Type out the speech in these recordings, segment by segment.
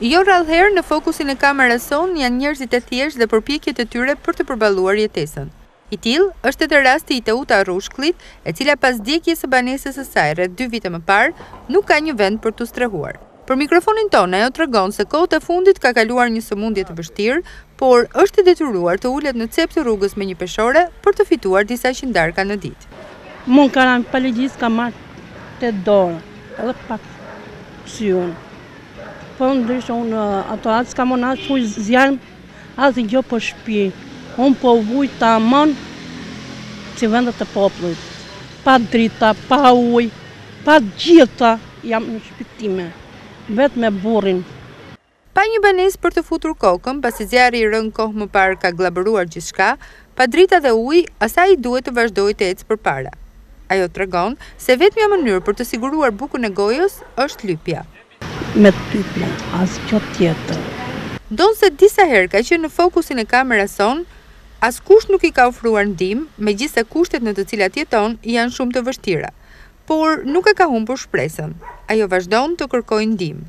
Jo rrallëherë në fokusin e kamerës sonë janë njerëzit e thjeshtë dhe përpjekjet e tyre për të përballuar jetesën. I tillë është edhe rasti i Teuta Rrushkllit, e cila pas djegies së banesës së saj rreth dy vite më parë, nuk ka një vend për t'u strehuar. Për mikrofonin tonë ajo tregon se kohët e fundit ka kaluar një sëmundje të vështirë, por është e detyruar të ulet në cep të rrugës me një peshore për të fituar disa qindarka në ditë. Mu m'ka rënë paralizë, ka marrë te dora edhe pak si unë po ndryshe unë ato atë s'ka mon atë fuj zjarrm atë gjo për shpi unë po vuj tamon si vendet e popullit pa drita, pa uj pa gjitha, jam në shpi time vetëm me burrin Pa një banesë për të futur kokën, pasi zjarri i rënë kohë më parë ka gllabëruar gjithçka, pa drita dhe ujë, asaj i duhet të vazhdojë të ecë përpara. Ajo tregon se e vetmja mënyrë për të siguruar bukën e gojës është lypja. Me të lypja, asgjo tjetër. Ndonëse disa herë ka qenë në fokusin e kamerës sonë, askush nuk i ka ofruar ndihmë, megjithëse kushtet në të cilat jeton janë shumë të vështira. Por, nuk e ka humbur shpresën. Ajo vazhdon të kërkojë ndihmë.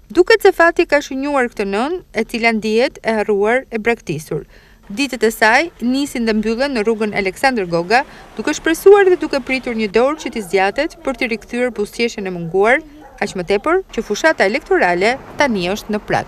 Duket se fati e ka shënjuar këtë nënë, e cila ndihet e harruar, e braktisur. Ditët e saj nisin dhe mbyllen në rrugën Aleksandër Goga, duke shpresuar dhe duke pritur një dorë që t'i zgjatet për t'i rikthyer buzëqeshjen e munguar, aq më tepër që fushata elektorale tani është në prag.